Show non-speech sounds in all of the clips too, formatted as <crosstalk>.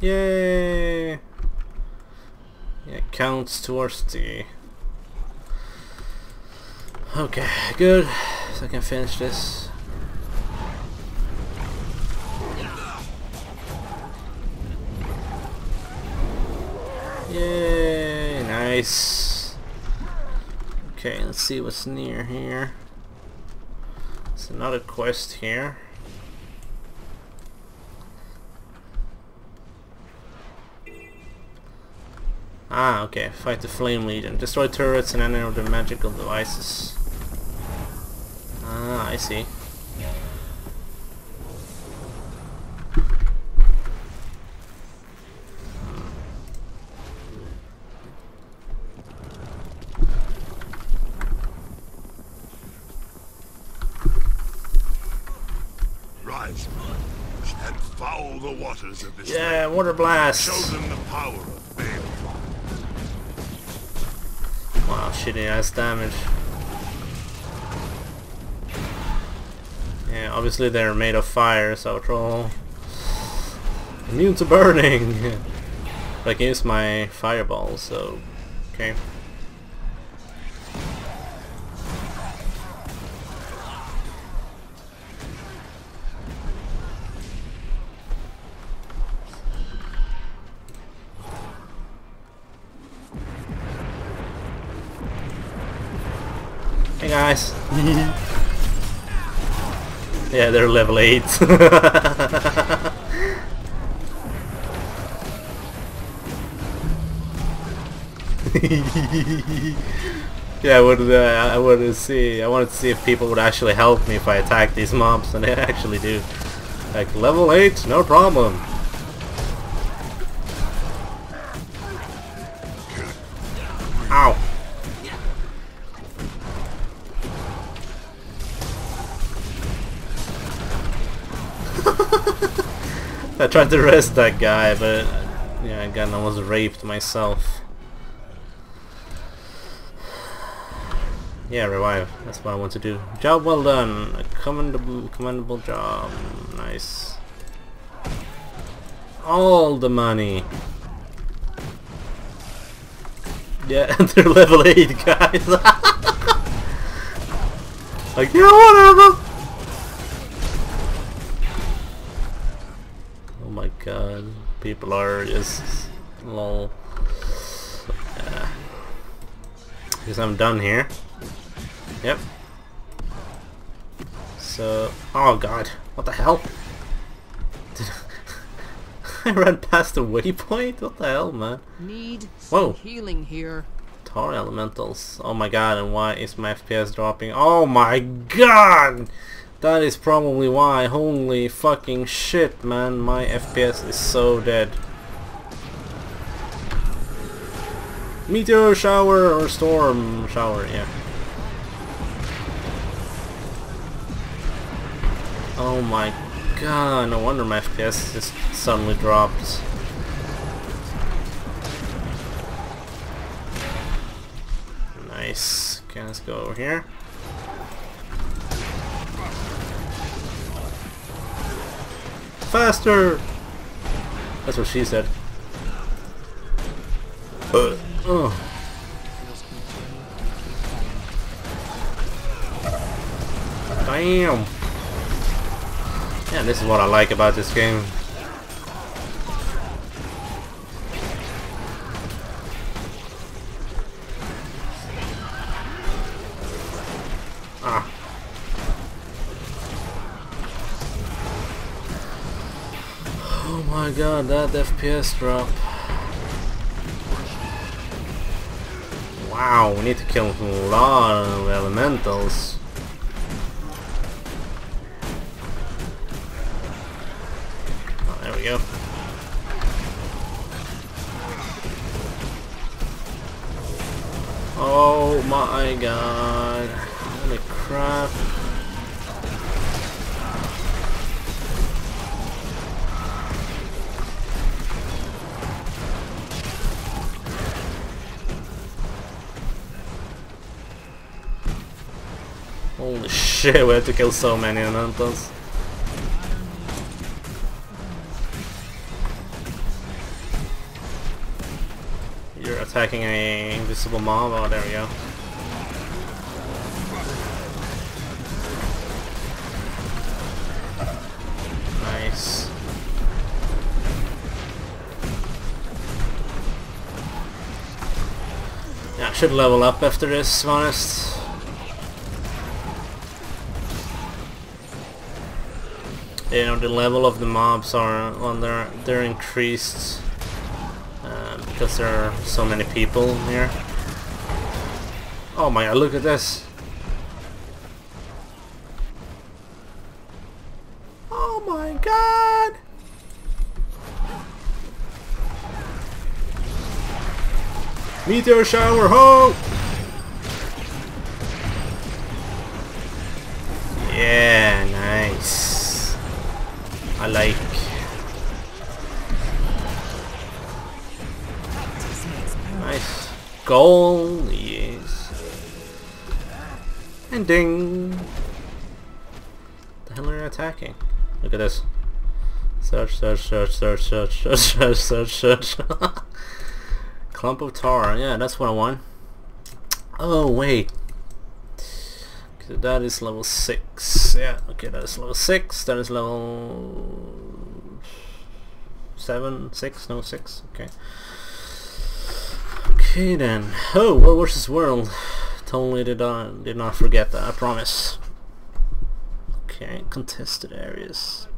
Yay! Yeah, it counts towards the... Okay, good. So I can finish this. Yay! Nice. Okay, let's see what's near here. It's another quest here. Ah, okay. Fight the Flame Legion. Destroy turrets and any of the magical devices. Ah, I see. Rise and foul the waters of this Yeah, water blast. Show them the power of Baal. Oh, wow, shitty ass damage. Yeah, obviously they're made of fire, so troll. Immune to burning! but I can use my fireball, so okay. Guys. <laughs> yeah, they're level 8. <laughs> yeah, I would. Uh, I would see. I wanted to see if people would actually help me if I attack these mobs, and they actually do. Like level eight, no problem. I tried to arrest that guy, but yeah, again, I was raped myself. Yeah, revive. That's what I want to do. Job well done. A commendable, commendable job. Nice. All the money. Yeah, <laughs> they're level 8 guys. <laughs> like, yeah, whatever. People are just lol. Yeah. Guess I'm done here. Yep. So, oh god, what the hell? Did <laughs> I ran past the waypoint? What the hell, man? Need Whoa. healing here. Tar elementals. Oh my god, and why is my FPS dropping? Oh my god! That is probably why. Holy fucking shit, man. My FPS is so dead. Meteor shower or storm shower, yeah. Oh my god, no wonder my FPS just suddenly dropped. Nice. Okay, let's go over here. Faster! That's what she said. Uh, oh. Damn! Yeah, this is what I like about this game. God, that FPS drop. Wow, we need to kill a lot of elementals. Oh, there we go. Oh my god. Holy crap. Holy shit, we had to kill so many Anantas. You're attacking a invisible mob. Oh, there we go. Nice. Yeah, I should level up after this, honest. You know, the level of the mobs are on their they're increased uh, because there are so many people here. Oh my god, look at this! Oh my god! Meteor shower, ho! Goal, yes. And ding! The hell are you attacking? Look at this. Search, search, search, search, search, search, search, search, search. <laughs> Clump of tar. Yeah, that's what I want. Oh, wait. That is level 6. Yeah, okay, that is level 6. That is level... 7? 6? No, 6. Okay. Okay then. Oh, World vs. World. Totally did not, did not forget that, I promise. Okay, contested areas.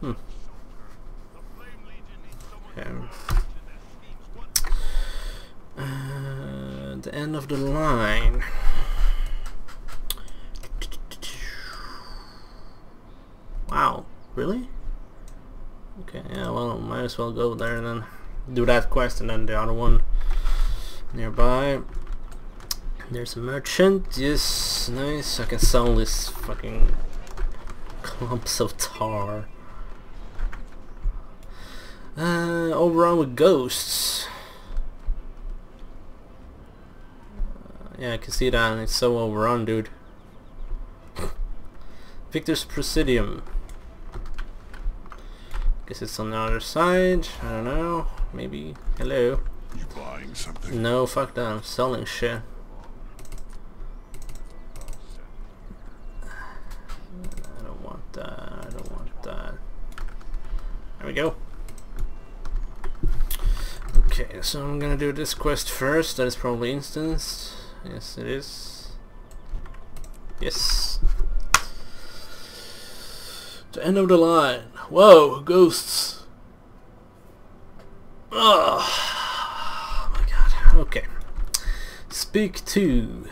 Hmm. Okay. Uh, the end of the line. Wow, really? Okay, yeah, well, might as well go there then do that quest and then the other one nearby. There's a merchant, yes, nice. I can sell this fucking clumps of tar. Uh, overrun with ghosts. Uh, yeah, I can see that, it's so overrun, dude. Victor's Presidium. Guess it's on the other side. I don't know. Maybe. Hello. You buying something? No, fuck that. I'm selling shit. I don't want that. I don't want that. There we go. Okay, so I'm gonna do this quest first. That is probably instanced. Yes, it is. Yes. The end of the line. Whoa, ghosts. Oh, my god. Okay. Speak to.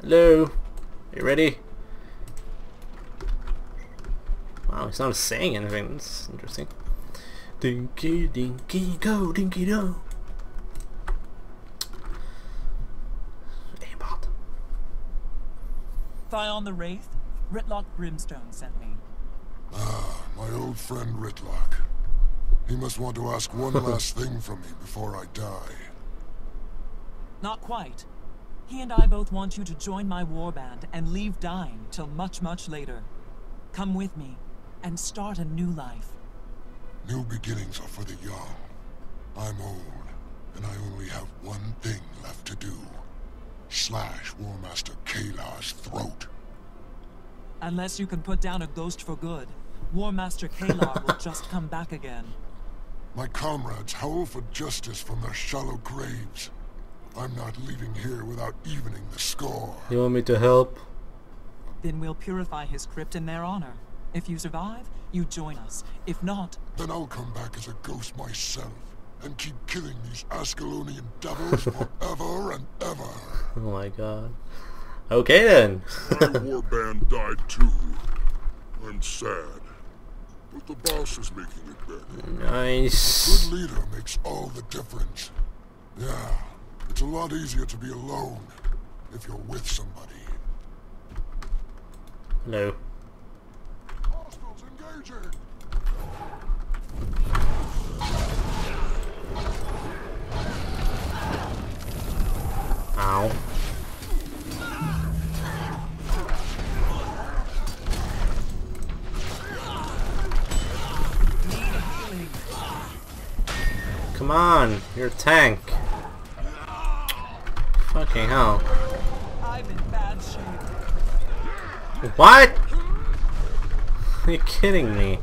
Hello. You ready? Wow, he's not saying anything. That's interesting. Dinky, dinky, go, dinky, do. Aimbot. Thion the Wraith, Rytlock Brimstone sent me. Ah, my old friend Rytlock. He must want to ask one <laughs> last thing from me before I die. Not quite. He and I both want you to join my warband and leave dying till much, much later. Come with me and start a new life. New beginnings are for the young. I'm old, and I only have one thing left to do. Slash War Master Kalar's throat. Unless you can put down a ghost for good, War Master Kalar will just come back again. My comrades howl for justice from their shallow graves. I'm not leaving here without evening the score. You want me to help? Then we'll purify his crypt in their honor. If you survive, you join us. If not, Then I'll come back as a ghost myself and keep killing these Ascalonian devils <laughs> forever and ever. Oh my god. Okay then. My warband died too. I'm sad. But the boss is making it better. Nice. Good leader makes all the difference. Yeah, it's a lot easier to be alone if you're with somebody. Hello. Hostiles engaging! You're a tank. Fucking hell. I'm in bad shape. What? <laughs> Are you kidding me?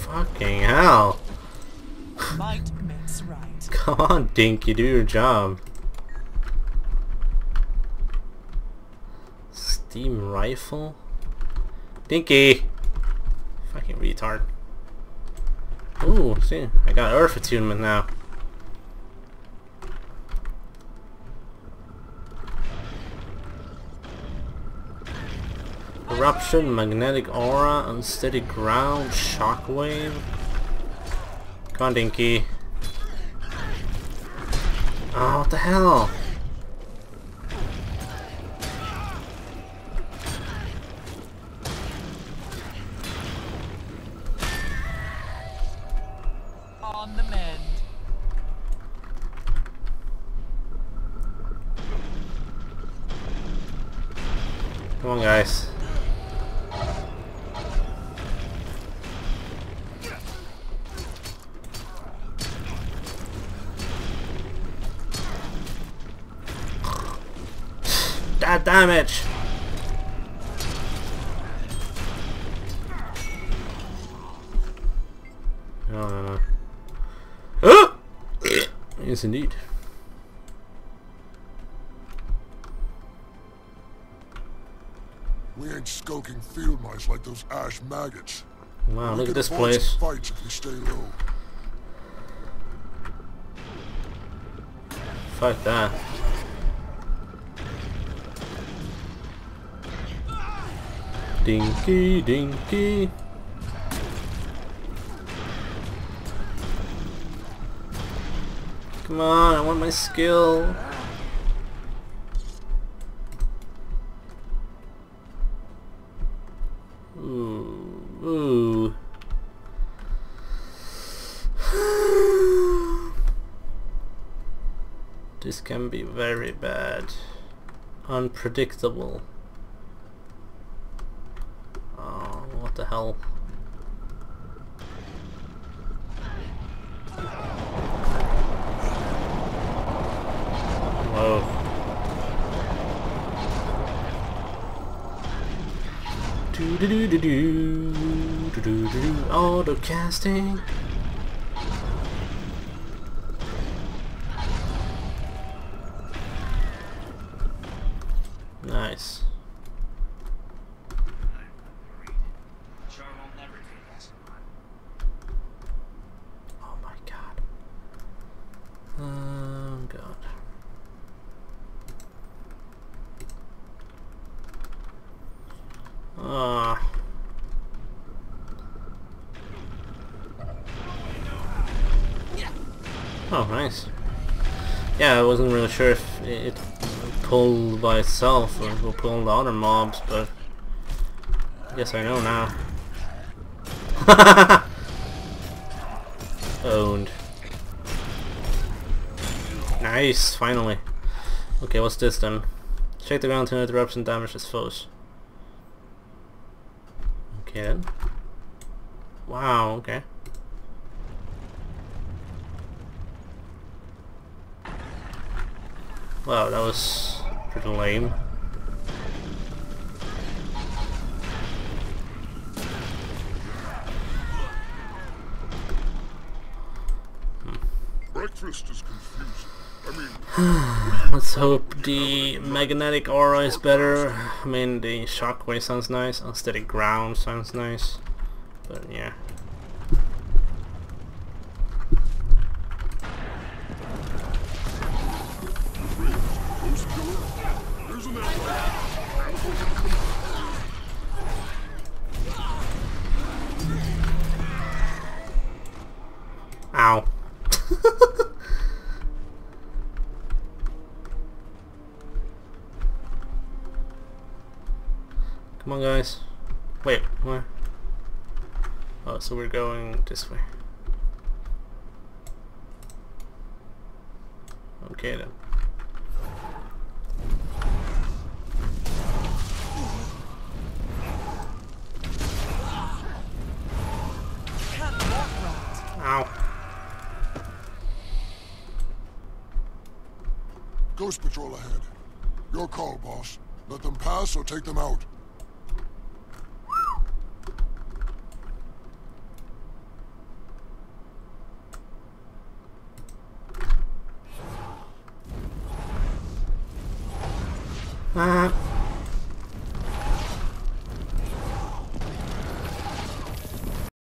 Fucking hell. <laughs> Might makes right. Come on, Dinky, do your job. Steam rifle? Dinky! Fucking retard. Ooh, see, I got Earth attunement now. Eruption, magnetic aura, unsteady ground, shockwave. Come on, Dinky. Oh, what the hell? Come on, guys. That damage! No, no, no. <gasps> Yes, indeed. We ain't skulking field mice like those ash maggots. Wow, We look at this place. Fights if we stay low. Fuck that. Dinky, dinky. Come on, I want my skill. Unpredictable. Oh, what the hell? Whoa. Do do do do do do do do do auto casting. Nice. Oh my god. Oh god. Ah. Oh, nice. Yeah, I wasn't really sure if it pulled by itself or will pull the other mobs, but I guess I know now. <laughs> Owned. Nice, finally. Okay, what's this then? Check the ground to interrupt and damage its foes. Okay then. Wow, okay. Wow, that was pretty lame. Hmm. Breakfast is confusing. <sighs> Let's hope the magnetic aura is better. I mean, the shockwave sounds nice. Unsteady ground sounds nice. But yeah. Ow. <laughs> Come on, guys. Wait, where? Oh, so we're going this way. Okay, then. Ow. Ghost Patrol ahead. Your call, boss. Let them pass or take them out.